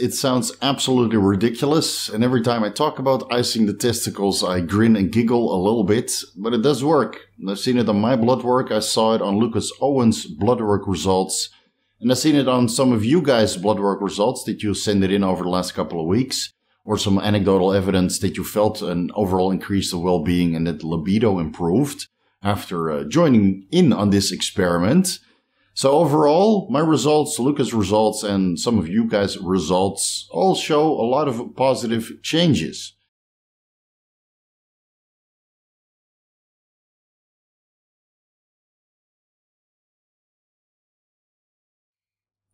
It sounds absolutely ridiculous, and every time I talk about icing the testicles, I grin and giggle a little bit, but it does work. I've seen it on my blood work, I saw it on Lucas Aoun's blood work results, and I've seen it on some of you guys' blood work results that you sent it in over the last couple of weeks, or some anecdotal evidence that you felt an overall increase of well-being and that libido improved after uh, joining in on this experiment. So overall, my results, Lucas' results, and some of you guys' results all show a lot of positive changes.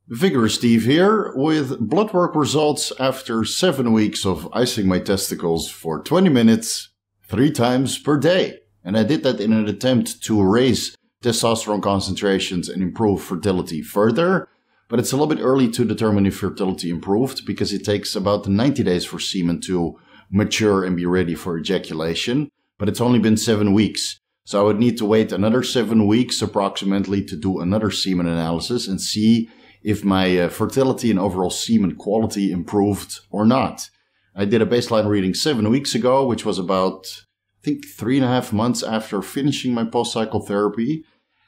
Vigorous Steve here with blood work results after seven weeks of icing my testicles for 20 minutes, three times per day. And I did that in an attempt to raise testosterone concentrations and improve fertility further. But it's a little bit early to determine if fertility improved because it takes about 90 days for semen to mature and be ready for ejaculation. But it's only been seven weeks. So I would need to wait another seven weeks approximately to do another semen analysis and see if my uh, fertility and overall semen quality improved or not. I did a baseline reading seven weeks ago, which was about, I think, three and a half months after finishing my post cycle therapy.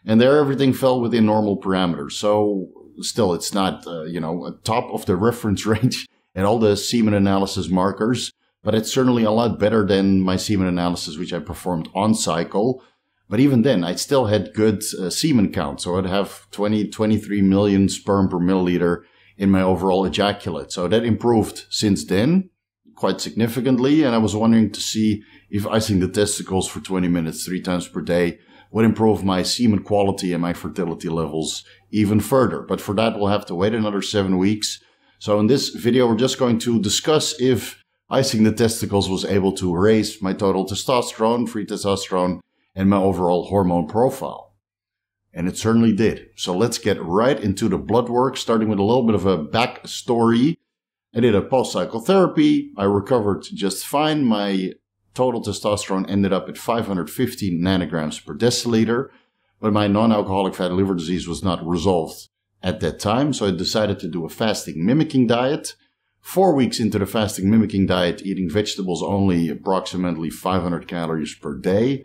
And there everything fell within normal parameters. So still, it's not, uh, you know, top of the reference range and all the semen analysis markers, but it's certainly a lot better than my semen analysis, which I performed on cycle. But even then, I still had good uh, semen count. So I'd have 20, 23 million sperm per milliliter in my overall ejaculate. So that improved since then quite significantly. And I was wondering to see if icing the testicles for 20 minutes, three times per day would improve my semen quality and my fertility levels even further. But for that, we'll have to wait another seven weeks. So in this video, we're just going to discuss if icing the testicles was able to raise my total testosterone, free testosterone, and my overall hormone profile. And it certainly did. So let's get right into the blood work, starting with a little bit of a backstory. I did a post cycle therapy. I recovered just fine. My total testosterone ended up at 550 nanograms per deciliter, but my non-alcoholic fatty liver disease was not resolved at that time. So I decided to do a fasting mimicking diet. Four weeks into the fasting mimicking diet, eating vegetables only approximately 500 calories per day,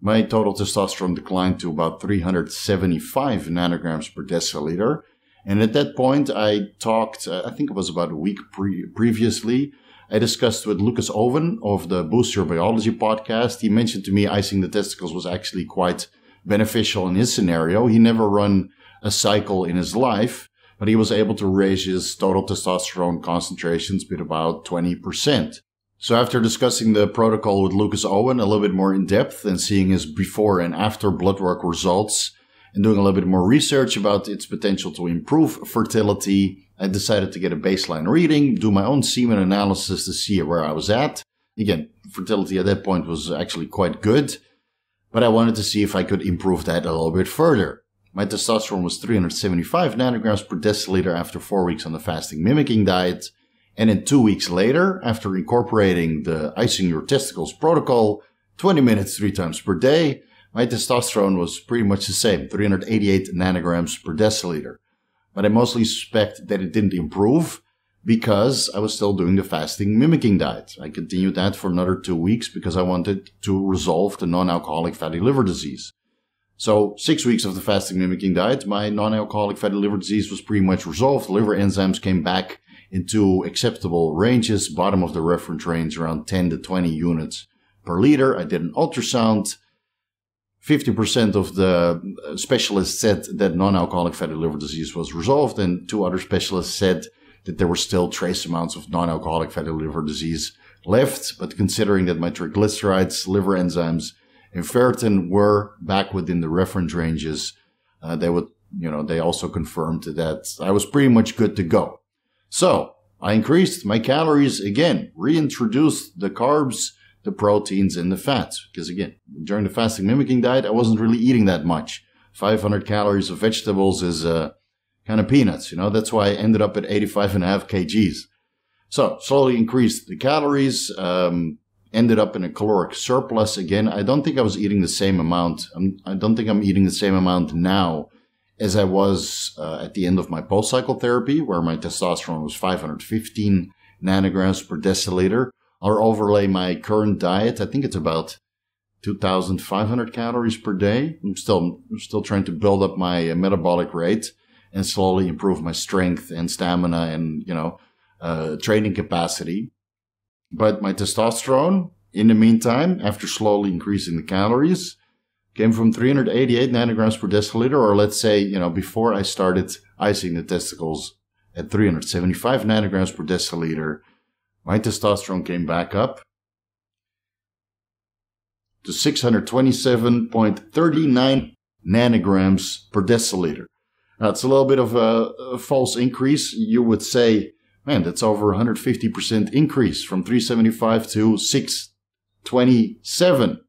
my total testosterone declined to about 375 nanograms per deciliter. And at that point, I talked, uh, I think it was about a week pre- previously, I discussed with Lucas Aoun of the Boost Your Biology podcast. He mentioned to me icing the testicles was actually quite beneficial in his scenario. He never run a cycle in his life, but he was able to raise his total testosterone concentrations by about 20%. So after discussing the protocol with Lucas Aoun a little bit more in depth and seeing his before and after blood work results and doing a little bit more research about its potential to improve fertility I decided to get a baseline reading, do my own semen analysis to see where I was at. Again, fertility at that point was actually quite good, but I wanted to see if I could improve that a little bit further. My testosterone was 375 nanograms per deciliter after four weeks on the fasting mimicking diet. And then two weeks later, after incorporating the icing your testicles protocol, 20 minutes three times per day, my testosterone was pretty much the same, 388 nanograms per deciliter but I mostly suspect that it didn't improve because I was still doing the fasting mimicking diet. I continued that for another two weeks because I wanted to resolve the non-alcoholic fatty liver disease. So six weeks of the fasting mimicking diet, my non-alcoholic fatty liver disease was pretty much resolved. Liver enzymes came back into acceptable ranges, bottom of the reference range around 10 to 20 units per liter. I did an ultrasound 50% of the specialists said that non-alcoholic fatty liver disease was resolved and two other specialists said that there were still trace amounts of non-alcoholic fatty liver disease left. But considering that my triglycerides, liver enzymes, and ferritin were back within the reference ranges, uh, they would, you know, they also confirmed that I was pretty much good to go. So I increased my calories again, reintroduced the carbs, the proteins and the fats. Because again, during the fasting mimicking diet, I wasn't really eating that much. 500 calories of vegetables is uh, kind of peanuts, you know. That's why I ended up at 85 and a half kgs. So slowly increased the calories, um, ended up in a caloric surplus again. I don't think I was eating the same amount. I'm, I do not think I'm eating the same amount now as I was uh, at the end of my post cycle therapy, where my testosterone was 515 nanograms per deciliter. I'll overlay my current diet. I think it's about 2,500 calories per day. I'm still, I'm still trying to build up my uh, metabolic rate and slowly improve my strength and stamina and, you know, uh, training capacity. But my testosterone, in the meantime, after slowly increasing the calories, came from 388 nanograms per deciliter, or let's say, you know, before I started icing the testicles at 375 nanograms per deciliter, my testosterone came back up to 627.39 nanograms per deciliter. It's a little bit of a, a, false increase. You would say, man, that's over 150% increase from 375 to 627.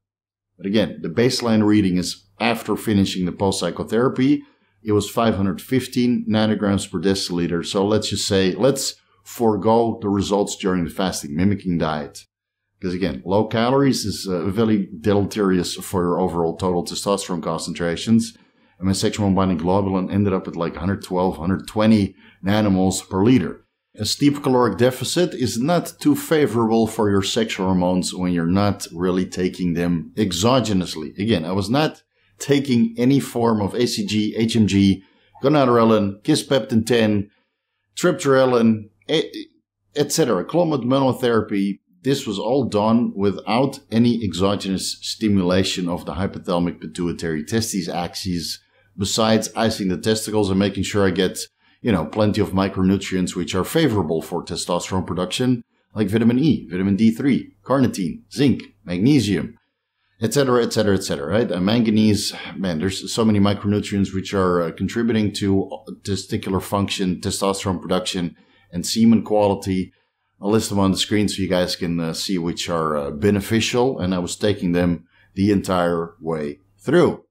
But again, the baseline reading is after finishing the post cycle therapy. It was 515 nanograms per deciliter. So let's just say, let's forego the results during the fasting mimicking diet. Because again, low calories is uh, very deleterious for your overall total testosterone concentrations. And my sexual binding globulin ended up at like 112, 120 nanomoles per liter. A steep caloric deficit is not too favorable for your sexual hormones when you're not really taking them exogenously. Again, I was not taking any form of HCG, HMG, gonadorelin, kisspeptin 10, triptorelin, etc. Clomid monotherapy, this was all done without any exogenous stimulation of the hypothalamic pituitary testes axis, besides icing the testicles and making sure I get, you know, plenty of micronutrients which are favorable for testosterone production, like vitamin E, vitamin D3, carnitine, zinc, magnesium, etc., etc., etc. Right? And manganese, man, there's so many micronutrients which are uh, contributing to testicular function, testosterone production, and semen quality. I'll list them on the screen so you guys can uh, see which are uh, beneficial. And I was taking them the entire way through.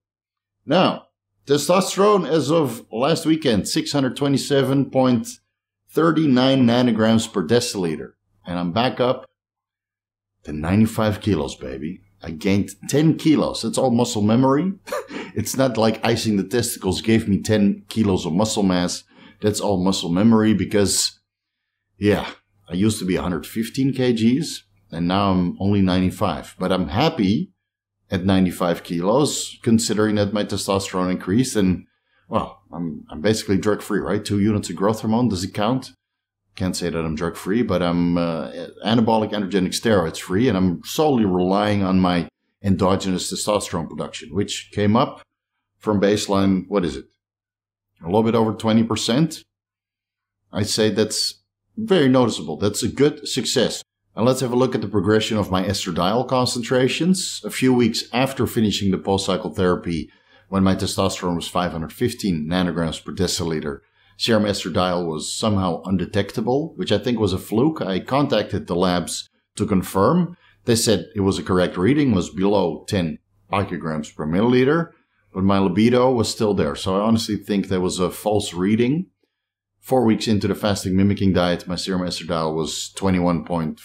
Now, testosterone as of last weekend, 627.39 nanograms per deciliter. And I'm back up to 95 kilos, baby. I gained 10 kilos. It's all muscle memory. it's not like icing the testicles gave me 10 kilos of muscle mass. That's all muscle memory because yeah, I used to be 115 kgs and now I'm only 95, but I'm happy at 95 kilos considering that my testosterone increased and well, I'm, I'm basically drug free, right? Two units of growth hormone. Does it count? Can't say that I'm drug free, but I'm uh, anabolic androgenic steroids free and I'm solely relying on my endogenous testosterone production, which came up from baseline. What is it? A little bit over 20%. I'd say that's very noticeable. That's a good success. And let's have a look at the progression of my estradiol concentrations. A few weeks after finishing the post-cycle therapy, when my testosterone was 515 nanograms per deciliter, serum estradiol was somehow undetectable, which I think was a fluke. I contacted the labs to confirm. They said it was a correct reading, was below 10 picograms per milliliter, but my libido was still there. So I honestly think that was a false reading. Four weeks into the fasting mimicking diet, my serum estradiol was 21.4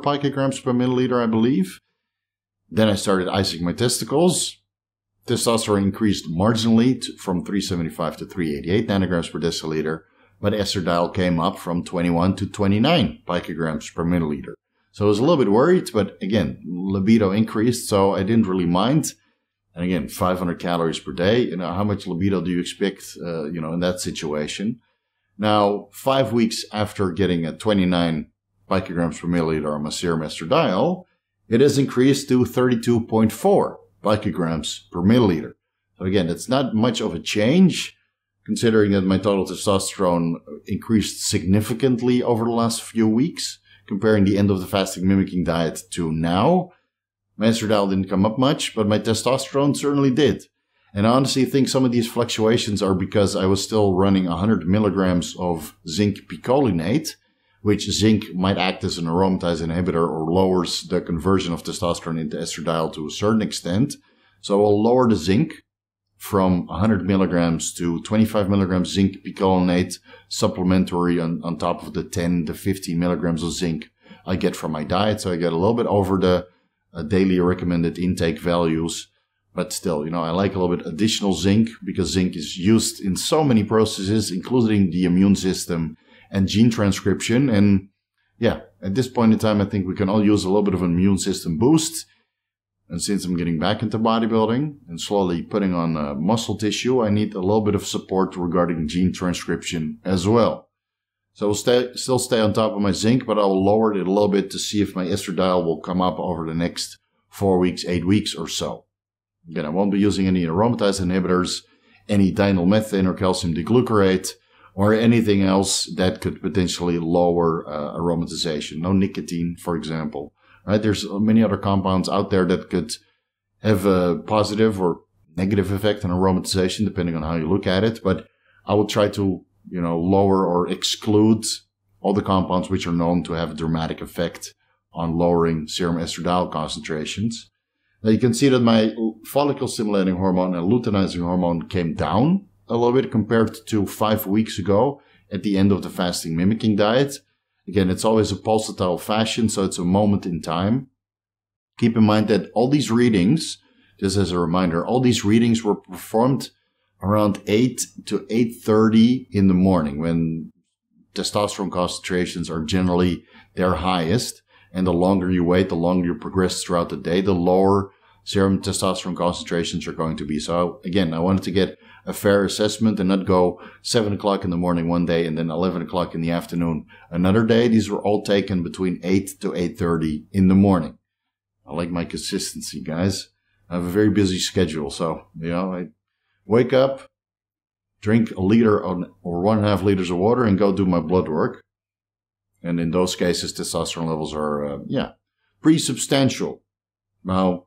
picograms per milliliter, I believe. Then I started icing my testicles. Testosterone increased marginally to, from 375 to 388 nanograms per deciliter, but estradiol came up from 21 to 29 picograms per milliliter. So I was a little bit worried, but again, libido increased, so I didn't really mind. And again, 500 calories per day. You know, how much libido do you expect, uh, you know, in that situation? Now, five weeks after getting a 29 picograms per milliliter on my serum estradiol, it has increased to 32.4 picograms per milliliter. So again, it's not much of a change considering that my total testosterone increased significantly over the last few weeks, comparing the end of the fasting mimicking diet to now. My estradiol didn't come up much, but my testosterone certainly did. And I honestly think some of these fluctuations are because I was still running 100 milligrams of zinc picolinate, which zinc might act as an aromatase inhibitor or lowers the conversion of testosterone into estradiol to a certain extent. So I'll lower the zinc from 100 milligrams to 25 milligrams zinc picolinate supplementary on, on top of the 10 to 15 milligrams of zinc I get from my diet. So I get a little bit over the uh, daily recommended intake values But still, you know, I like a little bit additional zinc because zinc is used in so many processes, including the immune system and gene transcription. And yeah, at this point in time, I think we can all use a little bit of an immune system boost. And since I'm getting back into bodybuilding and slowly putting on uh, muscle tissue, I need a little bit of support regarding gene transcription as well. So I'll stay, still stay on top of my zinc, but I will lower it a little bit to see if my estradiol will come up over the next four weeks, eight weeks or so. Again, I won't be using any aromatase inhibitors, any dinyl or calcium D-glucarate, or anything else that could potentially lower uh, aromatization. No nicotine, for example. Right? There's many other compounds out there that could have a positive or negative effect on aromatization, depending on how you look at it. But I will try to, you know, lower or exclude all the compounds which are known to have a dramatic effect on lowering serum estradiol concentrations. Now you can see that my follicle stimulating hormone and luteinizing hormone came down a little bit compared to five weeks ago at the end of the fasting mimicking diet. Again, it's always a pulsatile fashion, so it's a moment in time. Keep in mind that all these readings, just as a reminder, all these readings were performed around 8 to 8.30 in the morning when testosterone concentrations are generally their highest. And the longer you wait, the longer you progress throughout the day, the lower serum testosterone concentrations are going to be. So again, I wanted to get a fair assessment and not go seven o'clock in the morning one day and then 11 o'clock in the afternoon another day. These were all taken between 8 to 8.30 in the morning. I like my consistency, guys. I have a very busy schedule. So, you know, I wake up, drink a liter or one and a half liters of water and go do my blood work. And in those cases, testosterone levels are, uh, yeah, pretty substantial. Now,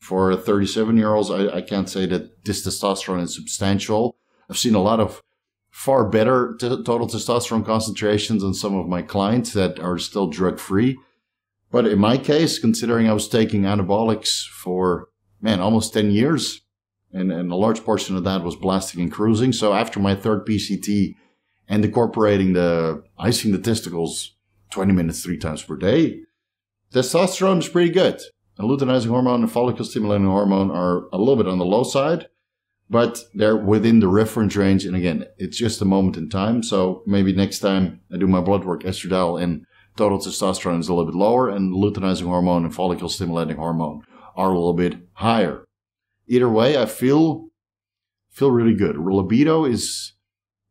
for 37 year olds, I, I, can't say that this testosterone is substantial. I've seen a lot of far better t- total testosterone concentrations than some of my clients that are still drug free. But in my case, considering I was taking anabolics for, man, almost 10 years, and, and a large portion of that was blasting and cruising. So after my third PCT and incorporating the icing the testicles 20 minutes, three times per day, testosterone is pretty good. And luteinizing hormone and follicle stimulating hormone are a little bit on the low side, but they're within the reference range. And again, it's just a moment in time. So maybe next time I do my blood work, estradiol and total testosterone is a little bit lower, and luteinizing hormone and follicle stimulating hormone are a little bit higher. Either way, I feel feel really good. Libido is,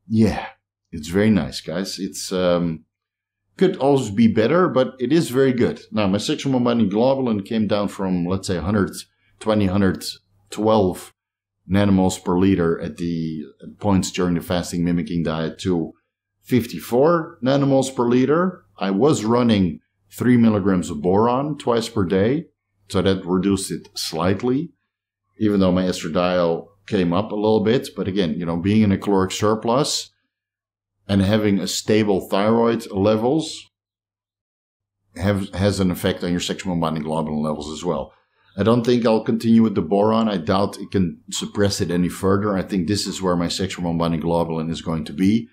yeah, it's very nice, guys. It's um, could always be better, but it is very good. Now, my sexual binding globulin came down from, let's say, 120, 112 nanomoles per liter at the points during the fasting mimicking diet to 54 nanomoles per liter. I was running three milligrams of boron twice per day, so that reduced it slightly, even though my estradiol came up a little bit. But again, you know, being in a caloric surplus, and having a stable thyroid levels have, has an effect on your sexual binding globulin levels as well. I don't think I'll continue with the boron. I doubt it can suppress it any further. I think this is where my sexual binding globulin is going to be.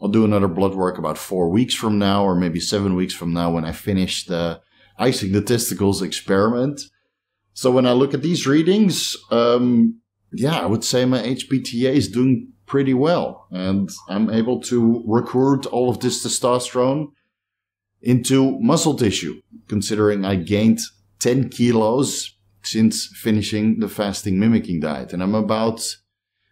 I'll do another blood work about four weeks from now, or maybe seven weeks from now when I finish the icing the testicles experiment. So when I look at these readings, um, yeah, I would say my HPTA is doing pretty well. And I'm able to recruit all of this testosterone into muscle tissue, considering I gained 10 kilos since finishing the fasting mimicking diet. And I'm about,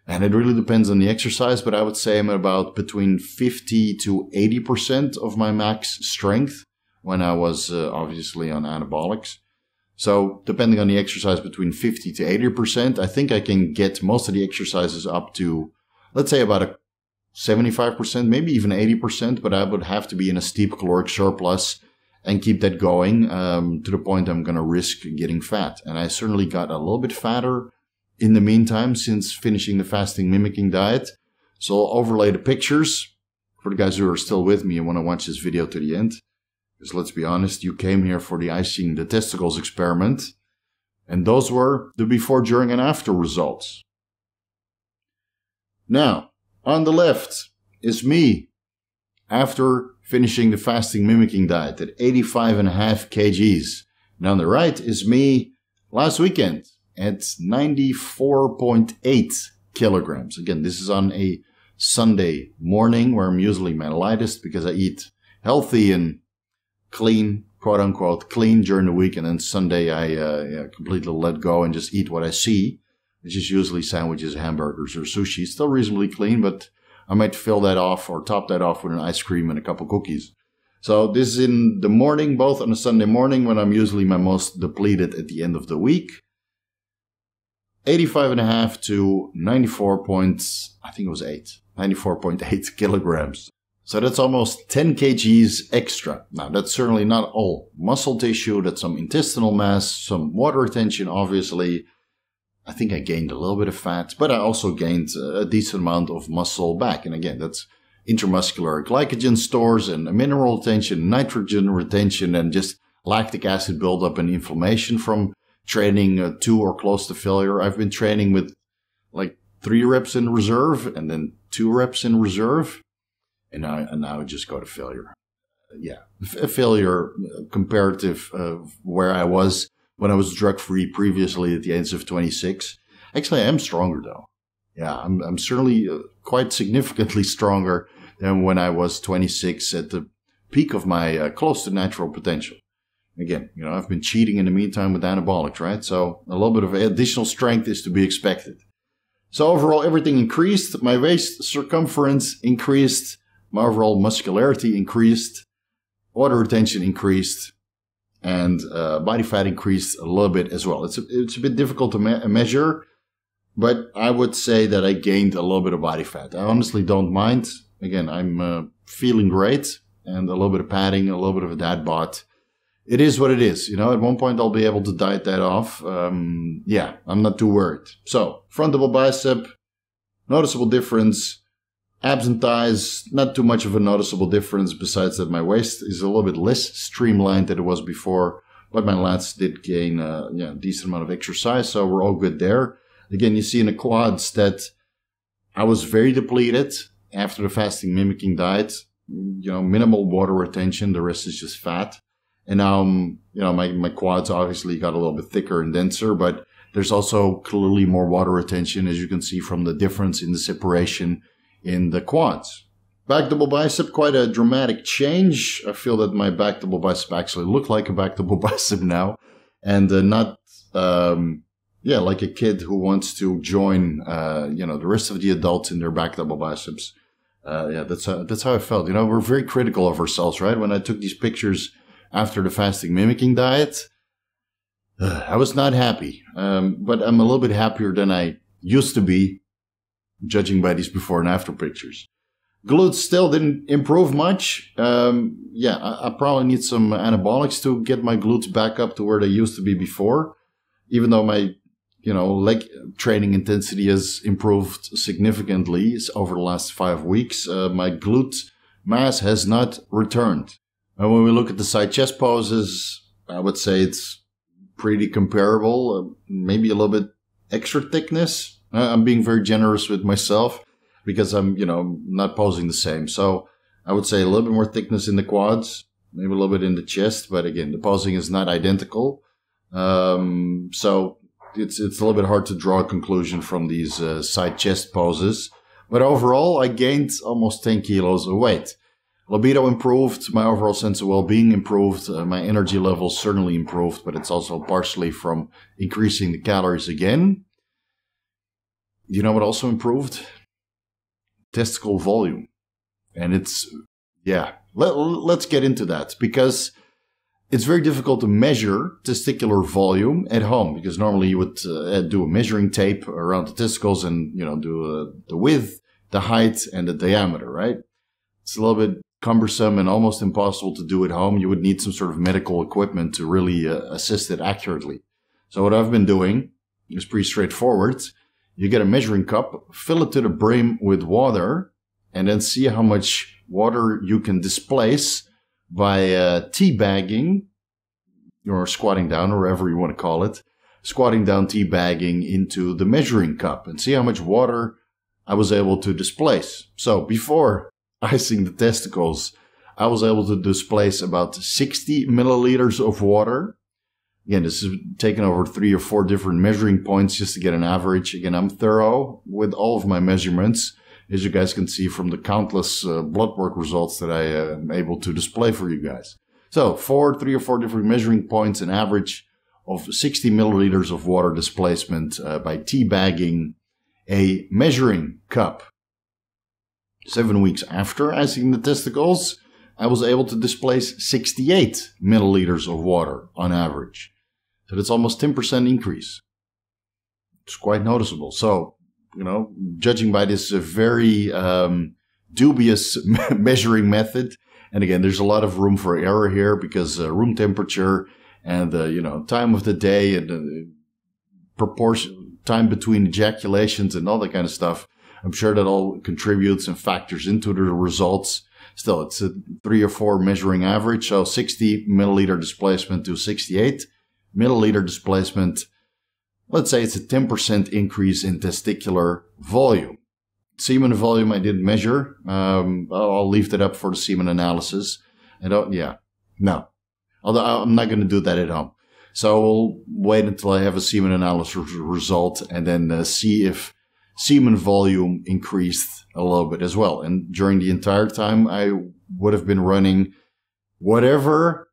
and it really depends on the exercise, but I would say I'm about between 50 to 80% of my max strength when I was uh, obviously on anabolics. So depending on the exercise between 50 to 80%, I think I can get most of the exercises up to let's say about a 75%, maybe even 80%, but I would have to be in a steep caloric surplus and keep that going um, to the point I'm going to risk getting fat. And I certainly got a little bit fatter in the meantime since finishing the fasting mimicking diet. So I'll overlay the pictures for the guys who are still with me and want to watch this video to the end. Because let's be honest, you came here for the icing the testicles experiment. And those were the before, during, and after results. Now, on the left is me after finishing the fasting mimicking diet at 85 and a half kgs. And on the right is me last weekend at 94.8 kilograms. Again, this is on a Sunday morning where I'm usually my lightest because I eat healthy and clean, quote unquote, clean during the week. And then Sunday I uh, yeah, completely let go and just eat what I see, which is usually sandwiches, hamburgers, or sushi. It's Still reasonably clean, but I might fill that off or top that off with an ice cream and a couple cookies. So this is in the morning, both on a Sunday morning when I'm usually my most depleted at the end of the week. 85 and a half to 94 points, I think it was 8, 94.8 kilograms. So that's almost 10 kgs extra. Now that's certainly not all muscle tissue, that's some intestinal mass, some water retention, obviously. I think I gained a little bit of fat, but I also gained a decent amount of muscle back. And again, that's intramuscular glycogen stores and mineral retention, nitrogen retention, and just lactic acid buildup and inflammation from training uh, to or close to failure. I've been training with like three reps in reserve and then two reps in reserve. And now, and now I just go to failure. Yeah, a failure uh, comparative of where I was when I was drug free previously at the age of 26. Actually, I am stronger though. Yeah, I'm, I'm certainly uh, quite significantly stronger than when I was 26 at the peak of my uh, close to natural potential. Again, you know, I've been cheating in the meantime with anabolics, right? So a little bit of additional strength is to be expected. So overall, everything increased. My waist circumference increased. My overall muscularity increased. Water retention increased. And uh, body fat increased a little bit as well. It's a, it's a bit difficult to me- measure, but I would say that I gained a little bit of body fat. I honestly don't mind. Again, I'm uh, feeling great and a little bit of padding, a little bit of a dad bod it is what it is. You know, at one point I'll be able to diet that off. Um, yeah, I'm not too worried. So, front double bicep, noticeable difference. Abs and thighs, not too much of a noticeable difference besides that my waist is a little bit less streamlined than it was before. But my lats did gain a yeah, decent amount of exercise, so we're all good there. Again, you see in the quads that I was very depleted after the fasting mimicking diet. You know, minimal water retention, the rest is just fat. And now, um, you know, my, my quads obviously got a little bit thicker and denser, but there's also clearly more water retention, as you can see from the difference in the separation in the quads. Back double bicep, quite a dramatic change. I feel that my back double bicep actually look like a back double bicep now, and uh, not, um, yeah, like a kid who wants to join, uh, you know, the rest of the adults in their back double biceps. Uh, yeah, that's how, that's how I felt. You know, we're very critical of ourselves, right? When I took these pictures after the fasting mimicking diet. I was not happy, um, but I'm a little bit happier than I used to be, judging by these before and after pictures. Glutes still didn't improve much. Um, yeah, I, I, probably need some anabolics to get my glutes back up to where they used to be before. Even though my, you know, leg training intensity has improved significantly over the last five weeks, uh, my glute mass has not returned. And when we look at the side chest poses, I would say it's pretty comparable, uh, maybe a little bit extra thickness. Uh, I'm being very generous with myself because I'm, you know, not posing the same. So I would say a little bit more thickness in the quads, maybe a little bit in the chest, but again, the posing is not identical. Um, so it's, it's a little bit hard to draw a conclusion from these uh, side chest poses. But overall, I gained almost 10 kilos of weight libido improved, my overall sense of well-being improved, uh, my energy levels certainly improved, but it's also partially from increasing the calories again. You know what also improved? Testicle volume. And it's, yeah, let, let's get into that because it's very difficult to measure testicular volume at home because normally you would uh, do a measuring tape around the testicles and, you know, do uh, the width, the height, and the diameter, right? It's a little bit cumbersome and almost impossible to do at home. You would need some sort of medical equipment to really uh, assist it accurately. So what I've been doing is pretty straightforward. You get a measuring cup, fill it to the brim with water, and then see how much water you can displace by uh, teabagging or squatting down, or whatever you want to call it, squatting down, teabagging into the measuring cup and see how much water I was able to displace. So before icing the testicles, I was able to displace about 60 milliliters of water. Again, this is taken over three or four different measuring points just to get an average. Again, I'm thorough with all of my measurements, as you guys can see from the countless uh, blood work results that I uh, am able to display for you guys. So, four, three or four different measuring points, an average of 60 milliliters of water displacement uh, by teabagging a measuring cup. Seven weeks after icing the testicles, I was able to displace 68 milliliters of water on average. That's almost 10% increase. It's quite noticeable. So, you know, judging by this uh, very um, dubious measuring method, and again, there's a lot of room for error here because uh, room temperature and uh, you know time of the day and uh, proportion time between ejaculations and all that kind of stuff. I'm sure that all contributes and factors into the results. Still, it's a three or four measuring average, so 60 milliliter displacement to 68 milliliter displacement, let's say it's a 10% increase in testicular volume. Semen volume I didn't measure. Um, I'll leave that up for the semen analysis. I don't, yeah, no. Although I'm not going to do that at home. So we'll wait until I have a semen analysis result and then uh, see if semen volume increased a little bit as well. And during the entire time, I would have been running whatever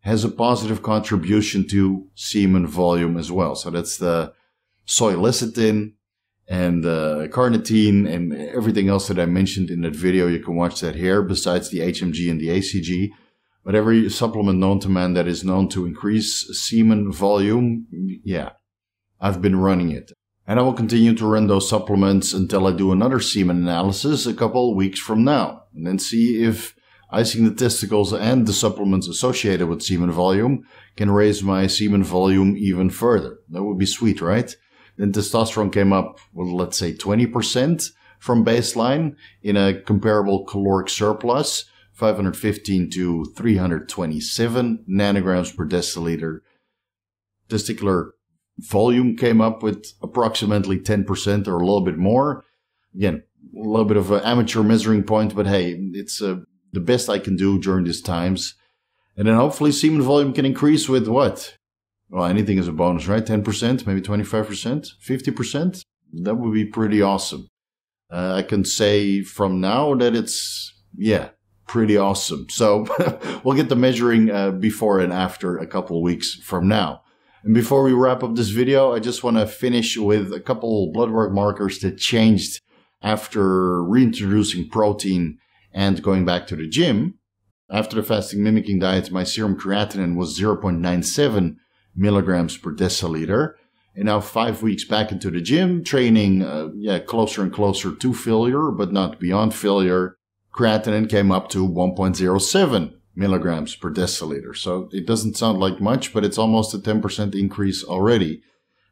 has a positive contribution to semen volume as well. So that's the soy lecithin and uh, carnitine and everything else that I mentioned in that video. You can watch that here besides the HMG and the HCG. But every supplement known to man that is known to increase semen volume, yeah, I've been running it. And I will continue to run those supplements until I do another semen analysis a couple weeks from now. And then see if Icing the testicles and the supplements associated with semen volume can raise my semen volume even further. That would be sweet, right? Then testosterone came up, with, let's say 20% from baseline in a comparable caloric surplus, 515 to 327 nanograms per deciliter. Testicular volume came up with approximately 10% or a little bit more. Again, a little bit of an amateur measuring point, but hey, it's a the best I can do during these times. And then hopefully semen volume can increase with what? Well, anything is a bonus, right? 10%, maybe 25%, 50%. That would be pretty awesome. Uh, I can say from now that it's, yeah, pretty awesome. So we'll get the measuring uh, before and after a couple weeks from now. And before we wrap up this video, I just want to finish with a couple blood work markers that changed after reintroducing protein and going back to the gym, after the fasting mimicking diet, my serum creatinine was 0.97 milligrams per deciliter. And now five weeks back into the gym, training, uh, yeah, closer and closer to failure, but not beyond failure. Creatinine came up to 1.07 milligrams per deciliter. So it doesn't sound like much, but it's almost a 10% increase already.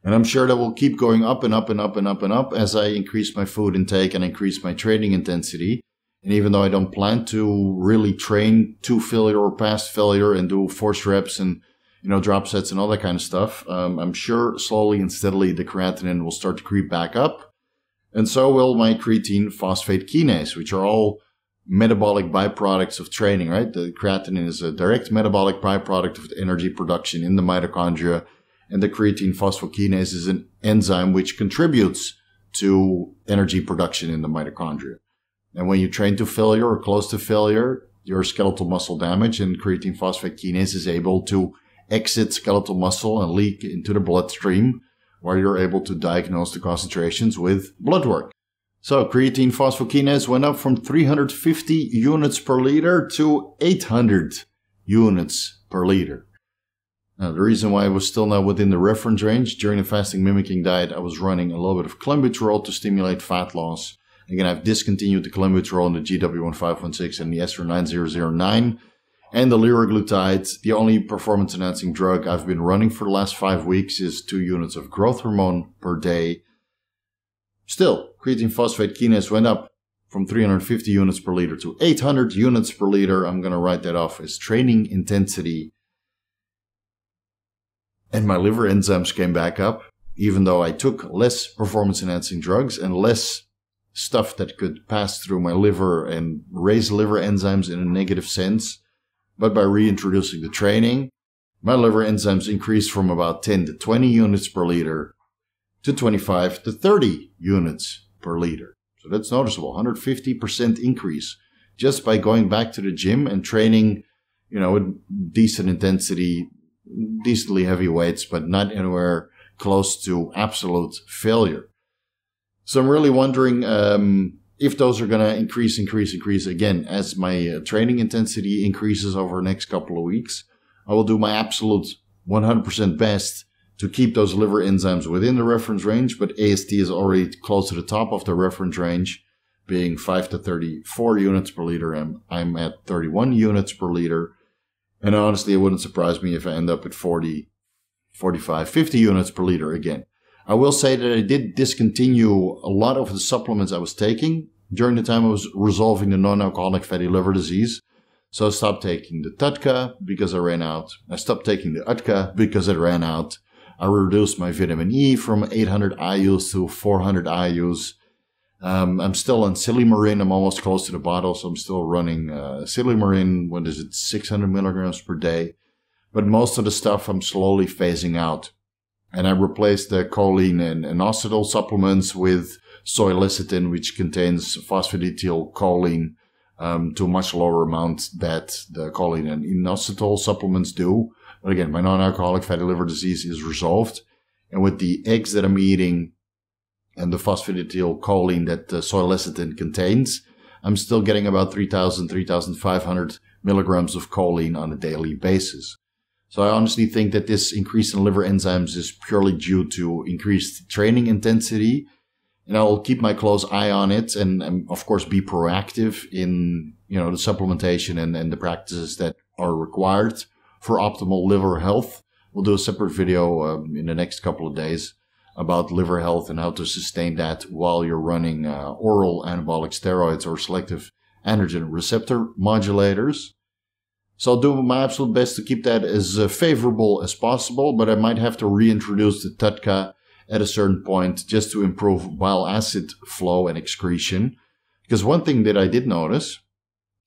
And I'm sure that will keep going up and up and up and up and up as I increase my food intake and increase my training intensity. And even though I don't plan to really train to failure or past failure and do force reps and, you know, drop sets and all that kind of stuff, um, I'm sure slowly and steadily the creatinine will start to creep back up. And so will my creatine phosphate kinase, which are all metabolic byproducts of training, right? The creatinine is a direct metabolic byproduct of energy production in the mitochondria. And the creatine phosphokinase is an enzyme which contributes to energy production in the mitochondria. And when you train to failure or close to failure, your skeletal muscle damage and creatine phosphate kinase is able to exit skeletal muscle and leak into the bloodstream where you're able to diagnose the concentrations with blood work. So creatine phosphokinase went up from 350 units per liter to 800 units per liter. Now, the reason why I was still not within the reference range during the fasting mimicking diet, I was running a little bit of clenbuterol to stimulate fat loss Again, I've discontinued the clenbuterol and the GW1516 and the SR9009 and the liraglutide. The only performance enhancing drug I've been running for the last five weeks is two units of growth hormone per day. Still, creatine phosphate kinase went up from 350 units per liter to 800 units per liter. I'm going to write that off as training intensity. And my liver enzymes came back up, even though I took less performance enhancing drugs and less stuff that could pass through my liver and raise liver enzymes in a negative sense. But by reintroducing the training my liver enzymes increased from about 10 to 20 units per liter to 25 to 30 units per liter. So that's noticeable, 150% increase just by going back to the gym and training, you know, with decent intensity, decently heavy weights, but not anywhere close to absolute failure. So I'm really wondering um, if those are going to increase, increase, increase again as my uh, training intensity increases over the next couple of weeks. I will do my absolute 100% best to keep those liver enzymes within the reference range, but AST is already close to the top of the reference range, being 5 to 34 units per liter, and I'm at 31 units per liter. And honestly, it wouldn't surprise me if I end up at 40, 45, 50 units per liter again. I will say that I did discontinue a lot of the supplements I was taking during the time I was resolving the non-alcoholic fatty liver disease. So I stopped taking the TUDCA because I ran out. I stopped taking the UDCA because it ran out. I reduced my vitamin E from 800 IUs to 400 IUs. Um, I'm still on Silymarin. I'm almost close to the bottle, so I'm still running uh, Silymarin. What is it? 600 milligrams per day. But most of the stuff I'm slowly phasing out. And I replaced the choline and, inositol supplements with soy lecithin, which contains phosphatidylcholine um, to a much lower amount that the choline and inositol supplements do. But again, my non-alcoholic fatty liver disease is resolved. And with the eggs that I'm eating and the phosphatidylcholine that the soy lecithin contains, I'm still getting about 3,000, 3,500 milligrams of choline on a daily basis. So I honestly think that this increase in liver enzymes is purely due to increased training intensity. And I'll keep my close eye on it and, and of course be proactive in, you know, the supplementation and, and the practices that are required for optimal liver health. We'll do a separate video um, in the next couple of days about liver health and how to sustain that while you're running uh, oral anabolic steroids or selective androgen receptor modulators. So I'll do my absolute best to keep that as uh, favorable as possible, but I might have to reintroduce the TUDCA at a certain point just to improve bile acid flow and excretion. Because one thing that I did notice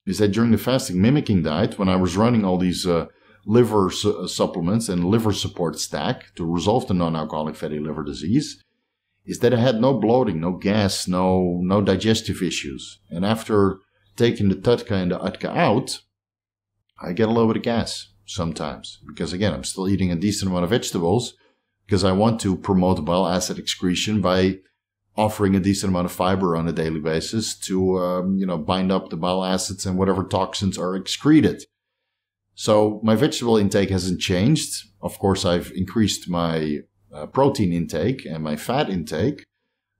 is that during the fasting mimicking diet, when I was running all these uh, liver su- uh, supplements and liver support stack to resolve the non-alcoholic fatty liver disease is that I had no bloating, no gas, no no digestive issues. And after taking the Tutka and the UDCA out, I get a little bit of gas sometimes because again, I'm still eating a decent amount of vegetables because I want to promote bile acid excretion by offering a decent amount of fiber on a daily basis to, um, you know, bind up the bile acids and whatever toxins are excreted. So my vegetable intake hasn't changed. Of course, I've increased my uh, protein intake and my fat intake,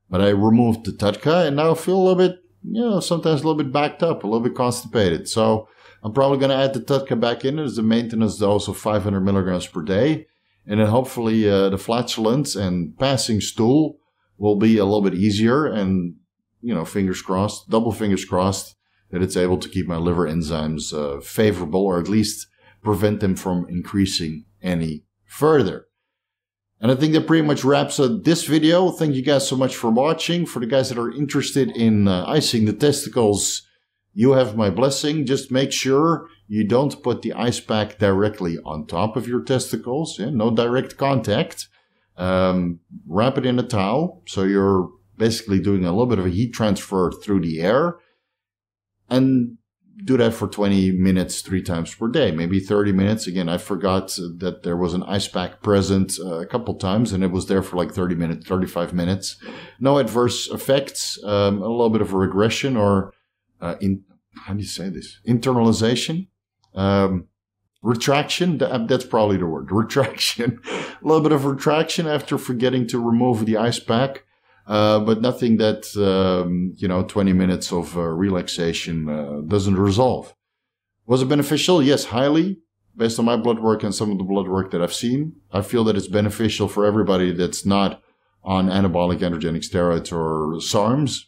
but I removed the TUDCA and now feel a little bit, you know, sometimes a little bit backed up, a little bit constipated. So I'm probably going to add the TUDCA back in as a maintenance dose of 500 milligrams per day. And then hopefully uh, the flatulence and passing stool will be a little bit easier. And, you know, fingers crossed, double fingers crossed that it's able to keep my liver enzymes uh, favorable or at least prevent them from increasing any further. And I think that pretty much wraps up this video. Thank you guys so much for watching. For the guys that are interested in uh, icing the testicles, you have my blessing. Just make sure you don't put the ice pack directly on top of your testicles. Yeah, no direct contact. Um, wrap it in a towel. So you're basically doing a little bit of a heat transfer through the air and do that for 20 minutes three times per day, maybe 30 minutes. Again, I forgot that there was an ice pack present uh, a couple times and it was there for like 30 minutes, 35 minutes. No adverse effects, um, a little bit of a regression or uh, in, how do you say this? Internalization. Um, retraction. That's probably the word. Retraction. a little bit of retraction after forgetting to remove the ice pack. Uh, but nothing that, um, you know, 20 minutes of uh, relaxation uh, doesn't resolve. Was it beneficial? Yes, highly. Based on my blood work and some of the blood work that I've seen, I feel that it's beneficial for everybody that's not on anabolic androgenic steroids or SARMs.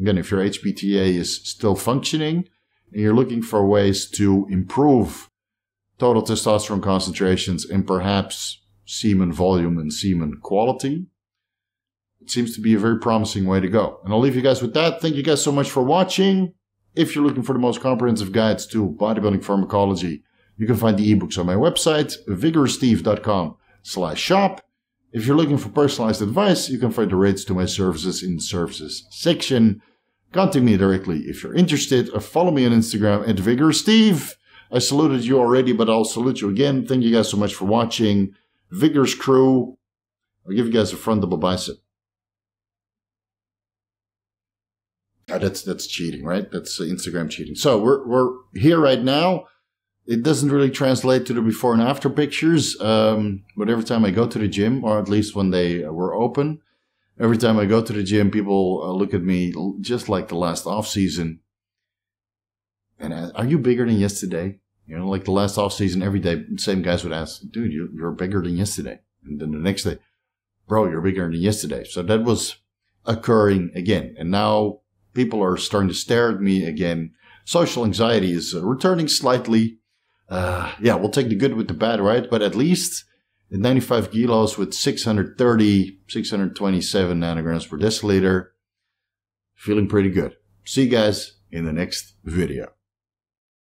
Again, if your HPTA is still functioning and you're looking for ways to improve total testosterone concentrations and perhaps semen volume and semen quality, it seems to be a very promising way to go. And I'll leave you guys with that. Thank you guys so much for watching. If you're looking for the most comprehensive guides to bodybuilding pharmacology, You can find the ebooks on my website, vigoroussteve.com slash shop. If you're looking for personalized advice, you can find the rates to my services in the services section. Contact me directly if you're interested. Or follow me on Instagram at Vigor Steve. I saluted you already, but I'll salute you again. Thank you guys so much for watching. Vigorous crew. I'll give you guys a front double bicep. Oh, that's that's cheating, right? That's uh, Instagram cheating. So we're we're here right now. It doesn't really translate to the before and after pictures. Um, but every time I go to the gym, or at least when they uh, were open, every time I go to the gym, people uh, look at me just like the last off season. And ask, are you bigger than yesterday? You know, like the last off season, every day, same guys would ask, dude, you're, you're bigger than yesterday. And then the next day, bro, you're bigger than yesterday. So that was occurring again. And now people are starting to stare at me again. Social anxiety is uh, returning slightly. Uh, yeah, we'll take the good with the bad, right? But at least at 95 kilos with 630, 627 nanograms per deciliter, feeling pretty good. See you guys in the next video.